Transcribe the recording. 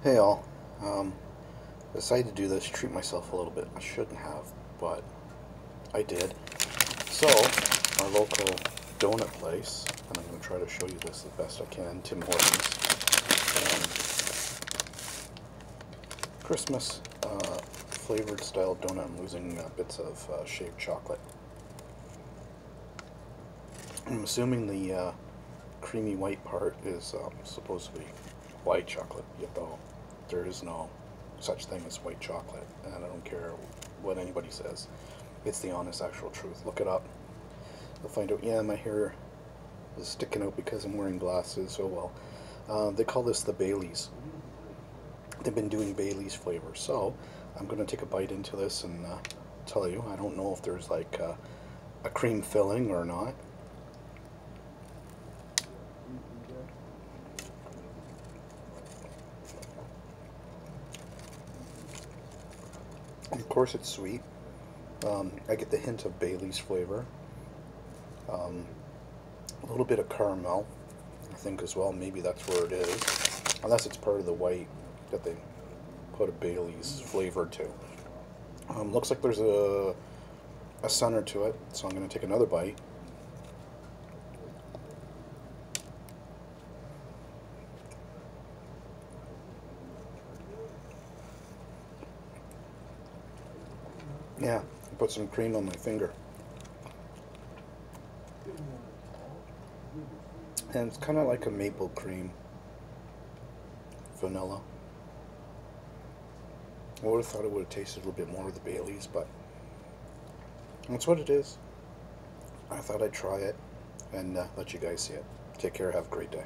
Hey all, um, decided to do this, treat myself a little bit. I shouldn't have, but I did. So, our local donut place, and I'm going to try to show you this the best I can, Tim Hortons. Um, Christmas uh, flavored style donut. I'm losing uh, bits of uh, shaved chocolate. I'm assuming the uh, creamy white part is um, supposed to be white chocolate, yet though there is no such thing as white chocolate, and I don't care what anybody says. It's the honest, actual truth. Look it up. You'll find out, yeah, my hair is sticking out because I'm wearing glasses. Oh well. Uh, they call this the Bailey's. They've been doing Bailey's flavor. So, I'm going to take a bite into this and uh, tell you. I don't know if there's like uh, a cream filling or not. Of course it's sweet. Um, I get the hint of Bailey's flavor. Um, a little bit of caramel, I think as well. Maybe that's where it is. Unless it's part of the white that they put a Bailey's flavor to. Um, looks like there's a, a center to it, so I'm going to take another bite. Yeah, put some cream on my finger. And it's kind of like a maple cream. Vanilla. I would have thought it would have tasted a little bit more of the Bailey's, but that's what it is. I thought I'd try it and uh, let you guys see it. Take care. Have a great day.